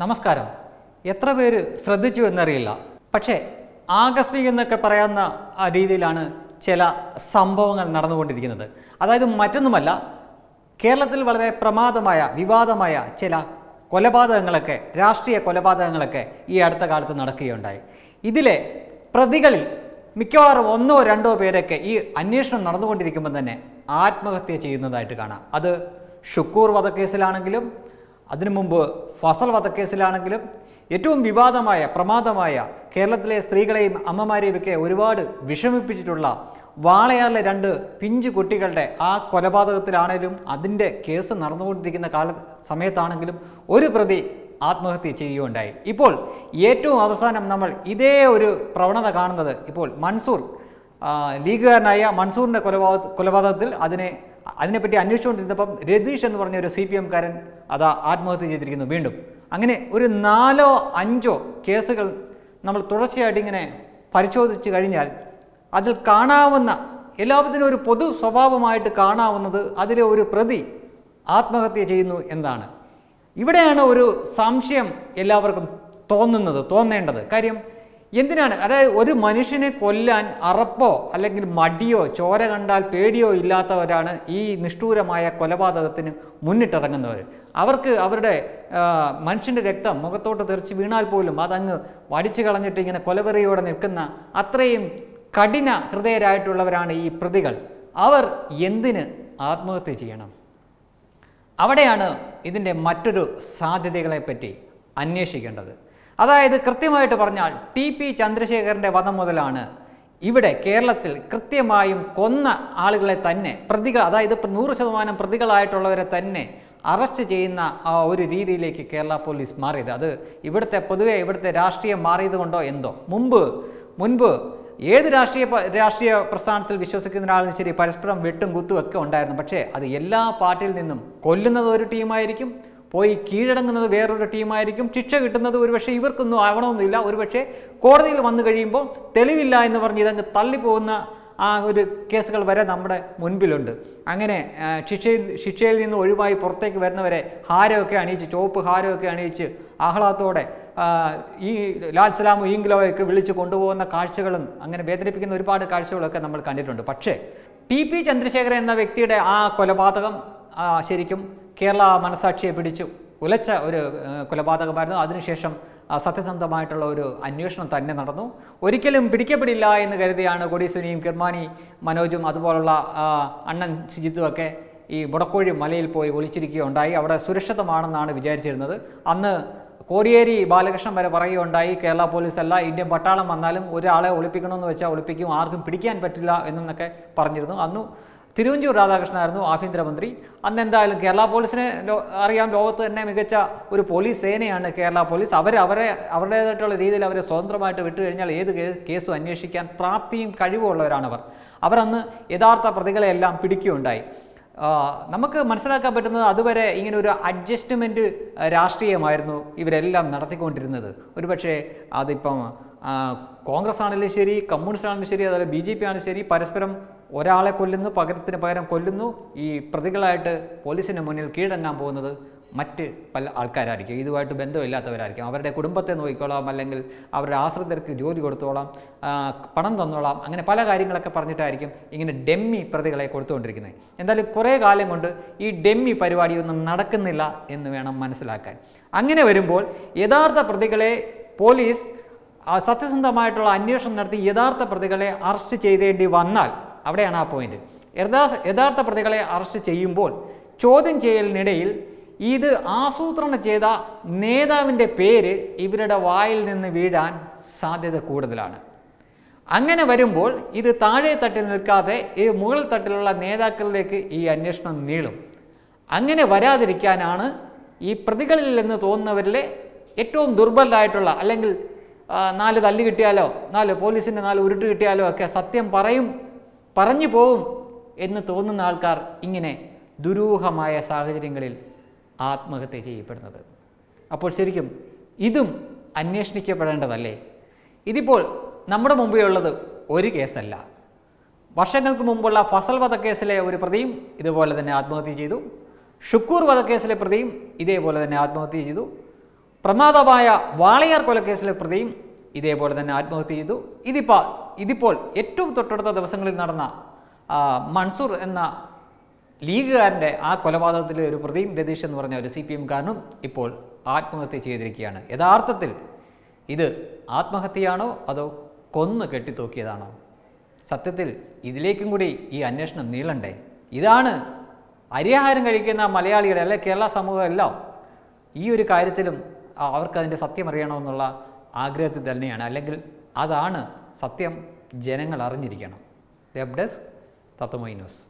നമസ്കാരം. എത്ര പേര് ശ്രദ്ധിച്ചു എന്നറിയില്ല. പക്ഷേ ആകസ്മിക എന്നൊക്കെ ആ രീതിയിലാണ് ചില സംഭവങ്ങൾ നടന്നുകൊണ്ടിരിക്കുന്നത്. അതായത് മറ്റൊന്നുമല്ല കേരളത്തിൽ വളരെ പ്രമാദമായ വിവാദമായ ചില കൊലപാതകങ്ങളൊക്കെ രാഷ്ട്രീയ കൊലപാതകങ്ങളൊക്കെ ഈ അടുത്ത കാലത്ത് നടക്കുകയുണ്ടായി. ഇതിലെ പ്രതികളിൽ മിക്കവാറും ഒന്നോ രണ്ടോ പേരൊക്കെ ഈ അന്വേഷണം നടന്നുകൊണ്ടിരിക്കുമ്പോൾ തന്നെ ആത്മഹത്യ ചെയ്യുന്നതായിട്ട് കാണാം. അത് ഷുക്കൂർ വധക്കേസിലാണെങ്കിലും അതിനു മുമ്പ് ഫസൽ വധക്കേസിലാണെങ്കിലും ഏറ്റവും വിവാദമായ പ്രമാദമായ കേരളത്തിലെ സ്ത്രീകളെയും അമ്മമാരെയും ഒക്കെ ഒരുപാട് വിഷമിപ്പിച്ചിട്ടുള്ള വാളയാറിലെ രണ്ട് പിഞ്ചു കുട്ടികളുടെ ആ കൊലപാതകത്തിലാണെങ്കിലും അതിന്റെ കേസ് നടന്നുകൊണ്ടിരിക്കുന്ന കാല സമയത്താണെങ്കിലും ഒരു പ്രതി ആത്മഹത്യ ചെയ്യുകയുണ്ടായി. ഇപ്പോൾ ഏറ്റവും അവസാനം നമ്മൾ ഇതേ ഒരു പ്രവണത കാണുന്നത് ഇപ്പോൾ മൻസൂർ ലീഗുകാരനായ മൻസൂറിന്റെ കൊലപാതക കൊലപാതകത്തിൽ അതിനെ അതിനെപ്പറ്റി അന്വേഷിച്ചുകൊണ്ടിരുന്നപ്പം രതീഷ് എന്ന് പറഞ്ഞ ഒരു സി പി എംകാരൻ അതാ ആത്മഹത്യ ചെയ്തിരിക്കുന്നു വീണ്ടും. അങ്ങനെ ഒരു നാലോ അഞ്ചോ കേസുകൾ നമ്മൾ തുടർച്ചയായിട്ട് ഇങ്ങനെ പരിശോധിച്ച് കഴിഞ്ഞാൽ അതിൽ കാണാവുന്ന എല്ലാത്തിനും ഒരു പൊതു സ്വഭാവമായിട്ട് കാണാവുന്നത് അതിലെ ഒരു പ്രതി ആത്മഹത്യ ചെയ്യുന്നു എന്നാണ്. ഇവിടെയാണ് ഒരു സംശയം എല്ലാവർക്കും തോന്നുന്നത് തോന്നേണ്ടത്. കാര്യം എന്തിനാണ്? അതായത് ഒരു മനുഷ്യനെ കൊല്ലാൻ അറപ്പോ അല്ലെങ്കിൽ മടിയോ ചോര കണ്ടാൽ പേടിയോ ഇല്ലാത്തവരാണ് ഈ നിഷ്ഠൂരമായ കൊലപാതകത്തിന് മുന്നിട്ടിറങ്ങുന്നവർ അവർക്ക് അവരുടെ മനുഷ്യന്റെ രക്തം മുഖത്തോട്ട് തെറിച്ച് വീണാൽ പോലും അതങ്ങ് വടിച്ചു കളഞ്ഞിട്ട് ഇങ്ങനെ കൊലവെറിയോടെ നിൽക്കുന്ന അത്രയും കഠിന ഹൃദയരായിട്ടുള്ളവരാണ് ഈ പ്രതികൾ. അവർ എന്തിന് ആത്മഹത്യ ചെയ്യണം? അവിടെയാണ് ഇതിന്റെ മറ്റൊരു സാധ്യതകളെപ്പറ്റി അന്വേഷിക്കേണ്ടത്. അതായത് കൃത്യമായിട്ട് പറഞ്ഞാൽ ടി പി ചന്ദ്രശേഖരന്റെ വധം മുതലാണ് ഇവിടെ കേരളത്തിൽ കൃത്യമായും കൊന്ന ആളുകളെ തന്നെ പ്രതികൾ അതായത് നൂറ് ശതമാനം പ്രതികളായിട്ടുള്ളവരെ തന്നെ അറസ്റ്റ് ചെയ്യുന്ന ആ ഒരു രീതിയിലേക്ക് കേരള പോലീസ് മാറിയത്. അത് ഇവിടുത്തെ പൊതുവെ ഇവിടുത്തെ രാഷ്ട്രീയം മാറിയത് കൊണ്ടോ എന്തോ? മുമ്പ് മുൻപ് ഏത് രാഷ്ട്രീയ രാഷ്ട്രീയ പ്രസ്ഥാനത്തിൽ വിശ്വസിക്കുന്ന ഒരാളും ശരി പരസ്പരം വെട്ടും കുത്തും ഒക്കെ ഉണ്ടായിരുന്നു. പക്ഷേ അത് എല്ലാ പാർട്ടിയിൽ നിന്നും കൊല്ലുന്നത് ഒരു ടീമായിരിക്കും പോയി കീഴടങ്ങുന്നത് വേറൊരു ടീമായിരിക്കും. ശിക്ഷ കിട്ടുന്നത് ഒരുപക്ഷെ ഇവർക്കൊന്നും ആവണമെന്നില്ല. ഒരുപക്ഷെ കോടതിയിൽ വന്നു കഴിയുമ്പോൾ തെളിവില്ല എന്ന് പറഞ്ഞ് ഇതങ്ങ് തള്ളിപ്പോകുന്ന ആ ഒരു കേസുകൾ വരെ നമ്മുടെ മുൻപിലുണ്ട്. അങ്ങനെ ശിക്ഷയിൽ ശിക്ഷയിൽ നിന്ന് ഒഴിവായി പുറത്തേക്ക് വരുന്നവരെ ഹാരമൊക്കെ അണിയിച്ച് ചുവപ്പ് ഹാരമൊക്കെ അണിയിച്ച് ആഹ്ലാദത്തോടെ ഈ ലാൽ സലാമു ഈങ്കിലോയൊക്കെ വിളിച്ച് കൊണ്ടുപോകുന്ന കാഴ്ചകളും അങ്ങനെ വേദനിപ്പിക്കുന്ന ഒരുപാട് കാഴ്ചകളൊക്കെ നമ്മൾ കണ്ടിട്ടുണ്ട്. പക്ഷേ ടി പി ചന്ദ്രശേഖരൻ എന്ന വ്യക്തിയുടെ ആ കൊലപാതകം ശരിക്കും കേരള മനസാക്ഷിയെ പിടിച്ചു ഉലച്ച ഒരു കൊലപാതകമായിരുന്നു. അതിനുശേഷം സത്യസന്ധമായിട്ടുള്ള ഒരു അന്വേഷണം തന്നെ നടന്നു. ഒരിക്കലും പിടിക്കപ്പെടില്ല എന്ന് കരുതിയാണ് കൊടീസുനിയും കിർമാനി മനോജും അതുപോലുള്ള അണ്ണൻ ശുചിത്വമൊക്കെ ഈ മുടക്കോഴി മലയിൽ പോയി ഒളിച്ചിരിക്കുകയുണ്ടായി. അവിടെ സുരക്ഷിതമാണെന്നാണ് വിചാരിച്ചിരുന്നത്. അന്ന് കോടിയേരി ബാലകൃഷ്ണൻ വരെ പറയുകയുണ്ടായി കേരള പോലീസ് അല്ല ഇന്ത്യൻ പട്ടാളം വന്നാലും ഒരാളെ ഒളിപ്പിക്കണമെന്ന് വെച്ചാൽ ഒളിപ്പിക്കും ആർക്കും പിടിക്കാൻ പറ്റില്ല എന്നൊക്കെ പറഞ്ഞിരുന്നു. അന്നു തിരുവഞ്ചൂർ രാധാകൃഷ്ണനായിരുന്നു ആഭ്യന്തരമന്ത്രി. അന്ന് എന്തായാലും കേരള പോലീസിനെ അറിയാം ലോകത്ത് തന്നെ മികച്ച ഒരു പോലീസ് സേനയാണ് കേരള പോലീസ്. അവർ അവരെ അവരുടേതായിട്ടുള്ള രീതിയിൽ അവരെ സ്വതന്ത്രമായിട്ട് വിട്ടുകഴിഞ്ഞാൽ ഏത് കേസും അന്വേഷിക്കാൻ പ്രാപ്തിയും കഴിവുള്ളവരാണവർ. അവരന്ന് യഥാർത്ഥ പ്രതികളെയെല്ലാം പിടിക്കുകയുണ്ടായി. നമുക്ക് മനസ്സിലാക്കാൻ പറ്റുന്നത് അതുവരെ ഇങ്ങനെ ഒരു അഡ്ജസ്റ്റ്മെന്റ് രാഷ്ട്രീയമായിരുന്നു ഇവരെല്ലാം നടത്തിക്കൊണ്ടിരുന്നത്. ഒരുപക്ഷെ അതിപ്പം കോൺഗ്രസ് ആണെങ്കിലും ശരി കമ്മ്യൂണിസ്റ്റ് ആണെങ്കിലും ശരി അതുപോലെ ബി ജെ പി ആണെങ്കിലും ശരി പരസ്പരം ഒരാളെ കൊല്ലുന്നു പകരത്തിന് പകരം കൊല്ലുന്നു. ഈ പ്രതികളായിട്ട് പോലീസിന് മുന്നിൽ കീഴടങ്ങാൻ പോകുന്നത് മറ്റ് പല ആൾക്കാരായിരിക്കും. ഇതുമായിട്ട് ബന്ധമില്ലാത്തവരായിരിക്കും. അവരുടെ കുടുംബത്തെ നോക്കിക്കോളാം അല്ലെങ്കിൽ അവരുടെ ആശ്രിതർക്ക് ജോലി കൊടുത്തോളാം പണം തന്നോളാം അങ്ങനെ പല കാര്യങ്ങളൊക്കെ പറഞ്ഞിട്ടായിരിക്കും ഇങ്ങനെ ഡെമ്മി പ്രതികളെ കൊടുത്തുകൊണ്ടിരിക്കുന്നത്. എന്തായാലും കുറേ കാലം കൊണ്ട് ഈ ഡെമ്മി പരിപാടിയൊന്നും നടക്കുന്നില്ല എന്ന് വേണം മനസ്സിലാക്കാൻ. അങ്ങനെ വരുമ്പോൾ യഥാർത്ഥ പ്രതികളെ പോലീസ് സത്യസന്ധമായിട്ടുള്ള അന്വേഷണം നടത്തി യഥാർത്ഥ പ്രതികളെ അറസ്റ്റ് ചെയ്തേണ്ടി വന്നാൽ അവിടെയാണ് ആ പോയിന്റ് യഥാർത്ഥ യഥാർത്ഥ പ്രതികളെ അറസ്റ്റ് ചെയ്യുമ്പോൾ ചോദ്യം ചെയ്യലിനിടയിൽ ഇത് ആസൂത്രണം ചെയ്ത നേതാവിന്റെ പേര് ഇവരുടെ വായിൽ നിന്ന് വീഴാൻ സാധ്യത കൂടുതലാണ്. അങ്ങനെ വരുമ്പോൾ ഇത് താഴെ തട്ടിൽ നിൽക്കാതെ ഈ മുകൾ തട്ടിലുള്ള നേതാക്കളിലേക്ക് ഈ അന്വേഷണം നീളും. അങ്ങനെ വരാതിരിക്കാനാണ് ഈ പ്രതികളിൽ നിന്ന് തോന്നുന്നവരിലെ ഏറ്റവും ദുർബലരായിട്ടുള്ള അല്ലെങ്കിൽ നാല് തല്ല് കിട്ടിയാലോ നാല് പോലീസിന്റെ നാല് ഉരുട്ട് കിട്ടിയാലോ ഒക്കെ സത്യം പറയും പറഞ്ഞു പോവും എന്ന് തോന്നുന്ന ആൾക്കാർ ഇങ്ങനെ ദുരൂഹമായ സാഹചര്യങ്ങളിൽ ആത്മഹത്യ ചെയ്യപ്പെടുന്നത്. അപ്പോൾ ശരിക്കും ഇതും അന്വേഷിക്കപ്പെടേണ്ടതല്ലേ? ഇതിപ്പോൾ നമ്മുടെ മുമ്പേ ഉള്ളത് ഒരു കേസല്ല. വർഷങ്ങൾക്ക് മുമ്പുള്ള ഫസൽ വധക്കേസിലെ ഒരു പ്രതിയും ഇതുപോലെ തന്നെ ആത്മഹത്യ ചെയ്തു. ഷുക്കൂർ വധക്കേസിലെ പ്രതിയും ഇതേപോലെ തന്നെ ആത്മഹത്യ ചെയ്തു. പ്രമാദമായ വാളയാർ കൊലക്കേസിലെ പ്രതിയും ഇതേപോലെ തന്നെ ആത്മഹത്യ ചെയ്തു. ഇതിപ്പോൾ ഇതിപ്പോൾ ഏറ്റവും തൊട്ടടുത്ത ദിവസങ്ങളിൽ നടന്ന മൺസൂർ എന്ന ലീഗുകാരന്റെ ആ കൊലപാതകത്തിലെ ഒരു പ്രതിയും രതീഷ് എന്ന് പറഞ്ഞ ഒരു സി പി എംകാരനും ഇപ്പോൾ ആത്മഹത്യ ചെയ്തിരിക്കുകയാണ്. യഥാർത്ഥത്തിൽ ഇത് ആത്മഹത്യയാണോ അതോ കൊന്ന് കെട്ടിത്തൂക്കിയതാണോ? സത്യത്തിൽ ഇതിലേക്കും കൂടി ഈ അന്വേഷണം നീളണ്ടേ? ഇതാണ് അരിയാഹാരം കഴിക്കുന്ന മലയാളികളുടെ അല്ലെ കേരള സമൂഹമെല്ലാം ഈ ഒരു കാര്യത്തിലും അവർക്കതിന്റെ സത്യം അറിയണമെന്നുള്ള ആഗ്രഹത്തിൽ തന്നെയാണ്. അല്ലെങ്കിൽ അതാണ് സത്യം ജനങ്ങൾ അറിഞ്ഞിരിക്കണം. Web desk Tatwamayi news.